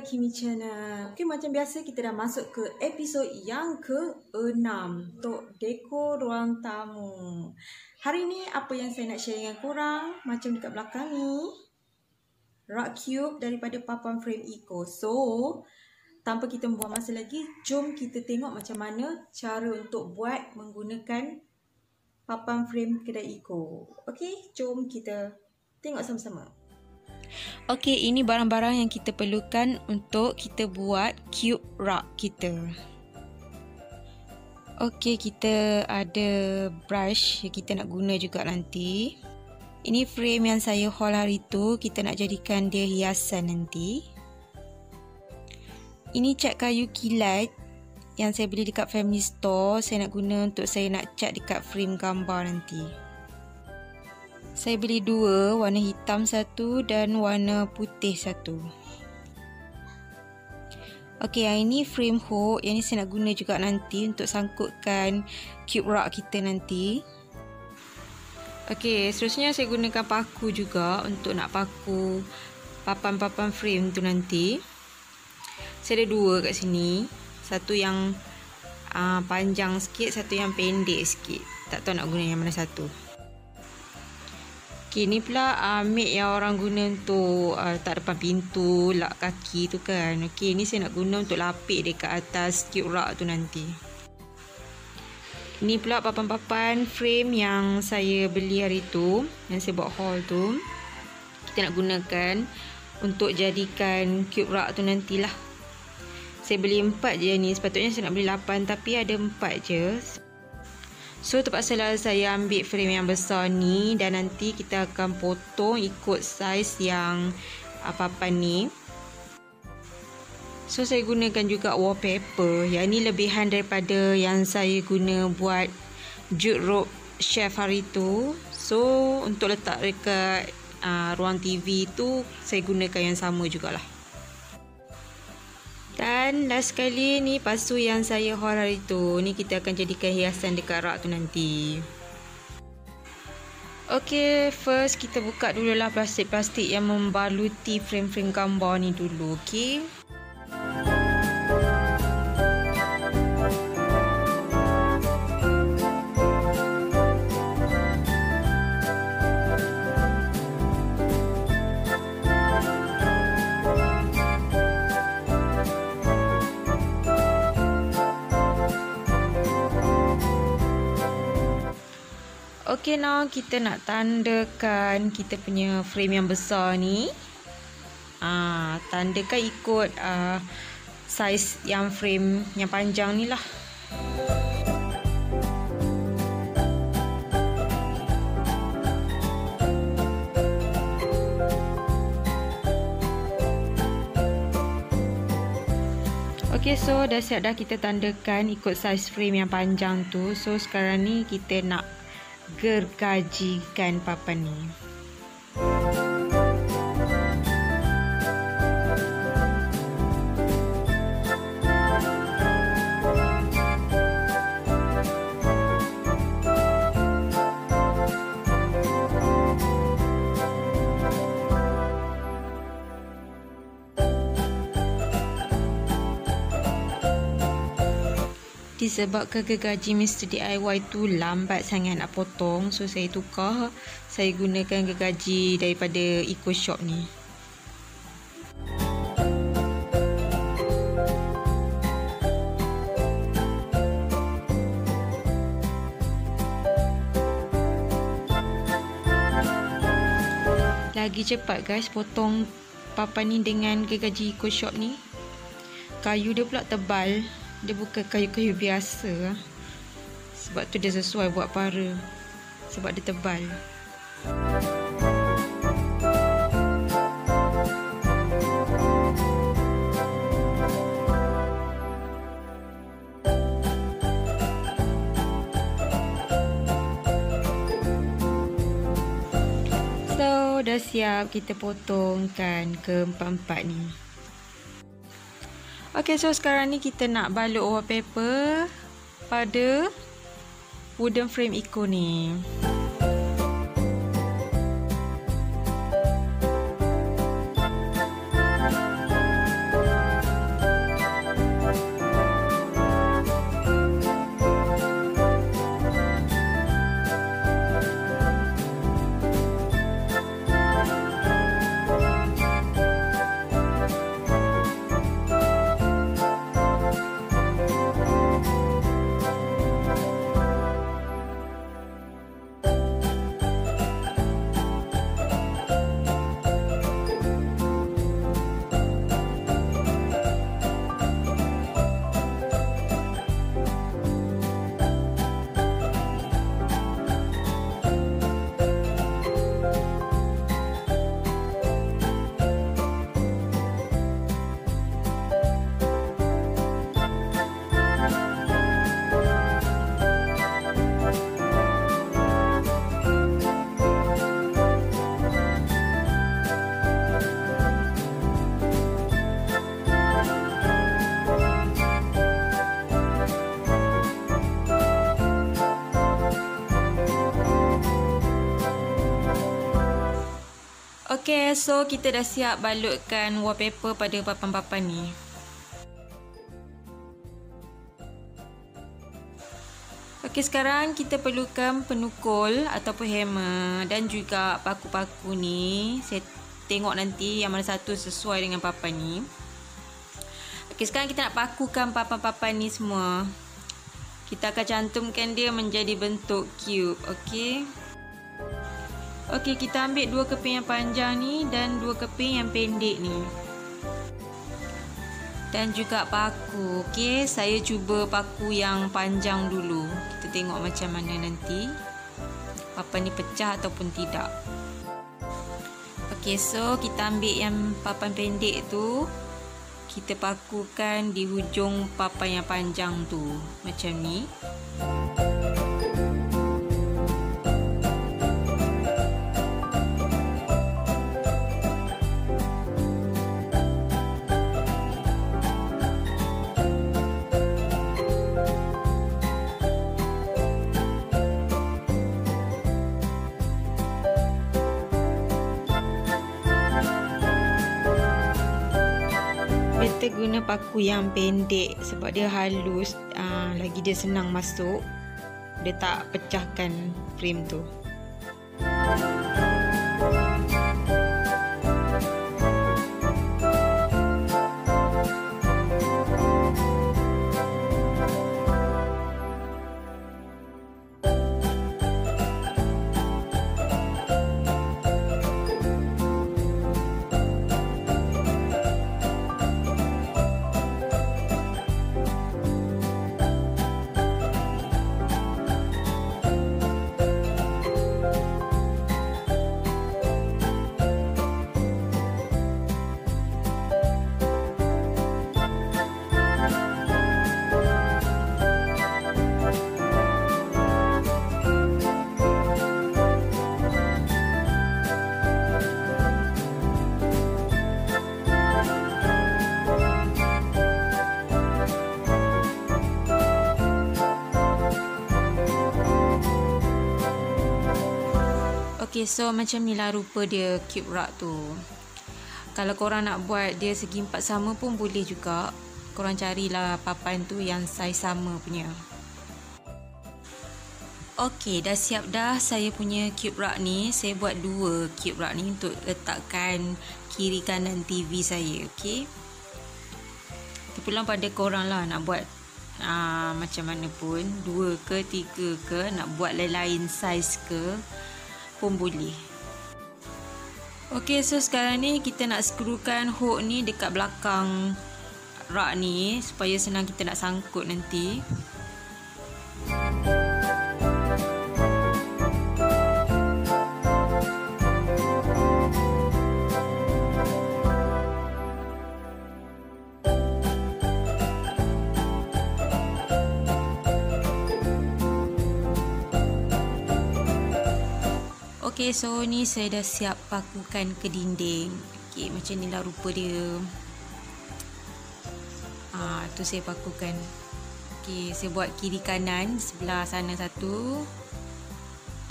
Kimi channel. Okay, macam biasa kita dah masuk ke episod yang ke-6 untuk dekor ruang tamu. Hari ni apa yang saya nak share dengan korang, macam dekat belakang ni, rock cube daripada papan frame Eco. So, tanpa kita membuang masa lagi, jom kita tengok macam mana cara untuk buat menggunakan papan frame kedai Eco. Okay, jom kita tengok sama-sama. Okey, ini barang-barang yang kita perlukan untuk kita buat cube rock kita. Okey, kita ada brush yang kita nak guna juga nanti. Ini frame yang saya haul hari tu, kita nak jadikan dia hiasan nanti. Ini cat kayu kilat yang saya beli dekat family store, saya nak guna untuk saya nak cat dekat frame gambar nanti. Saya beli dua, warna hitam satu dan warna putih satu. Okey, yang ini frame hook. Yang ini saya nak guna juga nanti untuk sangkutkan cube rock kita nanti. Okey, seterusnya saya gunakan paku juga untuk nak paku papan-papan frame tu nanti. Saya ada dua kat sini. Satu yang uh, panjang sikit, satu yang pendek sikit. Tak tahu nak guna yang mana satu. Okay, ni pula uh, mat yang orang guna untuk uh, letak depan pintu, lak kaki tu kan. Okay, ni saya nak guna untuk lapik dekat atas cube rak tu nanti. Ni pula papan-papan frame yang saya beli hari tu, yang saya buat haul tu. Kita nak gunakan untuk jadikan cube rak tu nantilah. Saya beli empat je ni, sepatutnya saya nak beli lapan tapi ada empat je. So terpaksalah saya ambil frame yang besar ni dan nanti kita akan potong ikut saiz yang apa-apa ni. So saya gunakan juga wallpaper. Yang ni lebihan daripada yang saya guna buat jute rope chef hari tu. So untuk letak dekat uh, ruang TV tu saya gunakan yang sama jugalah. Dan last sekali ni pasu yang saya haul hari tu. Ni kita akan jadikan hiasan dekat rak tu nanti. Okay, first kita buka dululah plastik-plastik yang membaluti frame-frame gambar ni dulu. Okay. Okey now kita nak tandakan kita punya frame yang besar ni. Ah, tandakan ikut uh, saiz yang frame yang panjang ni lah. Okay, so dah siap dah kita tandakan ikut saiz frame yang panjang tu. So, sekarang ni kita nak gergajikan papan ni. Disebabkan gergaji Mr. DIY tu lambat sangat nak potong. So saya tukar. Saya gunakan gergaji daripada Eco Shop ni. Lagi cepat guys potong papan ni dengan gergaji Eco Shop ni. Kayu dia pula tebal dia bukan kayu-kayu biasa sebab tu dia sesuai buat para. Sebab dia tebal. So, dah siap kita potongkan ke empat-empat ni. Okay, so sekarang ni kita nak balut wallpaper pada wooden frame Eco ni. Okay, so kita dah siap balutkan wallpaper pada papan-papan ni. Okay, sekarang kita perlukan penukul ataupun hammer dan juga paku-paku ni. Saya tengok nanti yang mana satu sesuai dengan papan ni. Okay, sekarang kita nak pakukan papan-papan ni semua. Kita akan cantumkan dia menjadi bentuk cube. Okay. Okey, kita ambil dua keping yang panjang ni dan dua keping yang pendek ni. Dan juga paku. Okey, saya cuba paku yang panjang dulu. Kita tengok macam mana nanti. Papan ni pecah ataupun tidak. Okey, so kita ambil yang papan pendek tu. Kita pakukan di hujung papan yang panjang tu. Macam ni. Kita guna paku yang pendek sebab dia halus uh, lagi dia senang masuk. Dia tak pecahkan frame tu Okay, so macam ni lah rupa dia cube rock tu. Kalau korang nak buat dia segi empat sama pun boleh juga. Korang carilah papan tu yang saiz sama punya. Okay, dah siap dah saya punya cube rock ni. Saya buat dua cube rock ni untuk letakkan kiri kanan TV saya. Okay. Terpulang pada korang lah nak buat uh, macam mana pun. Dua ke tiga ke. Nak buat lain-lain saiz ke boleh. Okey, so sekarang ni kita nak skrukan hook ni dekat belakang rak ni supaya senang kita nak sangkut nanti. Okey, so ni saya dah siap pakukan ke dinding. Okey, macam ni lah rupa dia. Ah, tu saya pakukan. Okey, saya buat kiri kanan sebelah sana satu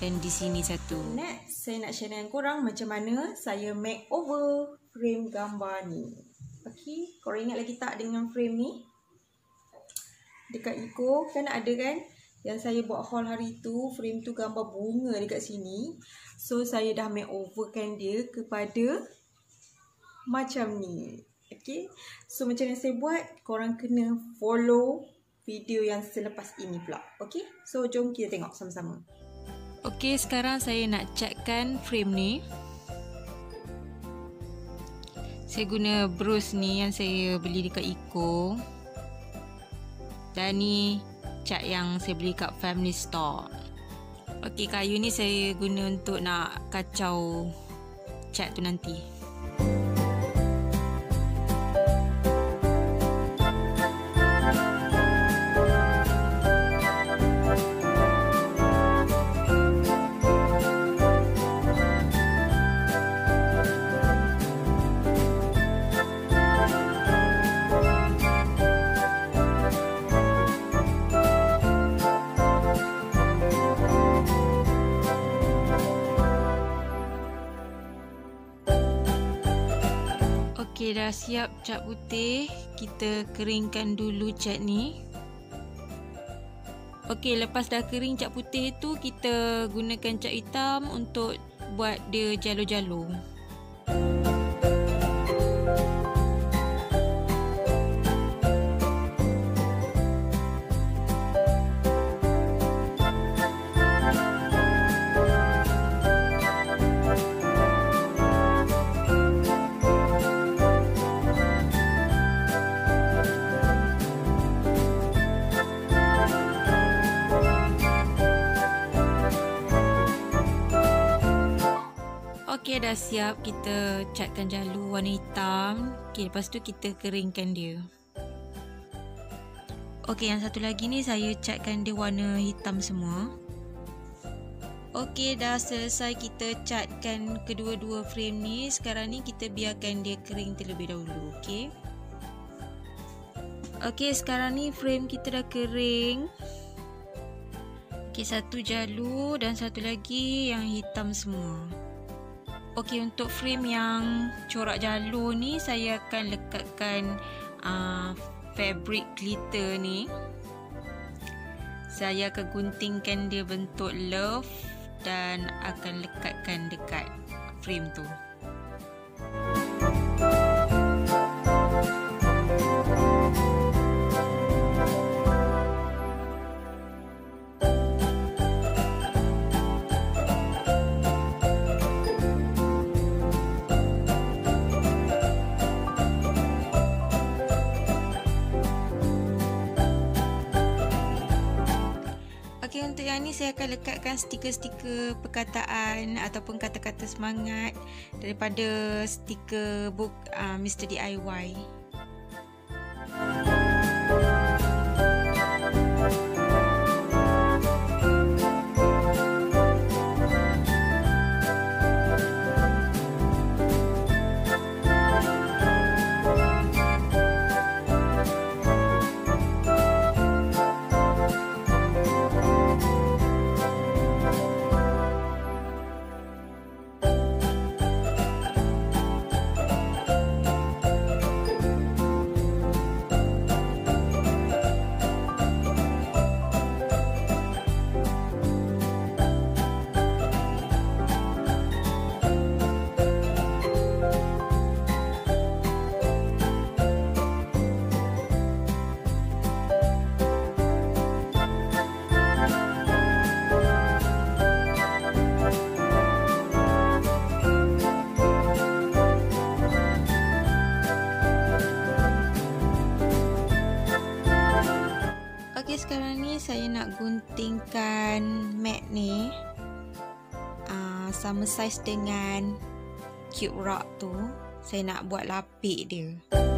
dan di sini satu. Next, saya nak share dengan korang macam mana saya make over frame gambar ni. Okey, korang ingat lagi tak dengan frame ni? Dekat Eco kan ada kan? Yang saya buat haul hari tu, frame tu gambar bunga dekat sini. So saya dah make overkan dia kepada macam ni. Okay. So macam yang saya buat, korang kena follow video yang selepas ini pula. Okay. So jom kita tengok sama-sama. Okay, sekarang saya nak catkan frame ni. Saya guna brush ni yang saya beli dekat Eco. Dan ni cat yang saya beli kat Family Store. Okey, kayu ni saya guna untuk nak kacau cat tu nanti. Okey, dah siap cat putih. Kita keringkan dulu cat ni. Okey, lepas dah kering cat putih tu, kita gunakan cat hitam untuk buat dia jalur-jalur. Dah siap kita catkan jalur warna hitam. Okey lepas tu kita keringkan dia. Okey yang satu lagi ni saya catkan dia warna hitam semua. Okey dah selesai kita catkan kedua-dua frame ni. Sekarang ni kita biarkan dia kering terlebih dahulu, okey. Okey sekarang ni frame kita dah kering. Okey satu jalur dan satu lagi yang hitam semua. Okey untuk frame yang corak jalur ni saya akan lekatkan uh, fabric glitter ni. Saya akan guntingkan dia bentuk love dan akan lekatkan dekat frame tu. Yang ni saya akan lekatkan stiker-stiker perkataan ataupun kata-kata semangat daripada stiker book uh, Mr DIY. Guntingkan mat ni uh, sama saiz dengan cube rock tu. Saya nak buat lapik dia.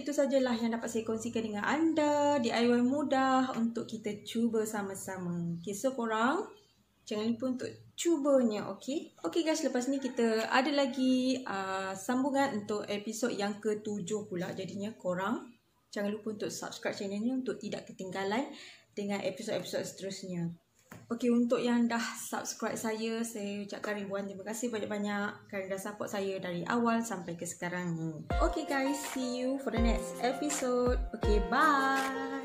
Itu sajalah yang dapat saya kongsikan dengan anda. DIY mudah untuk kita cuba sama-sama. Okay, so korang jangan lupa untuk cubanya, okay? Okay guys, lepas ni kita ada lagi uh, sambungan untuk episod yang ketujuh pula. Jadinya korang jangan lupa untuk subscribe channel ni untuk tidak ketinggalan dengan episod-episod seterusnya. Okey, untuk yang dah subscribe saya, saya ucapkan ribuan terima kasih banyak-banyak kerana dah support saya dari awal sampai ke sekarang ni. Okay guys, see you for the next episode. Okay, bye.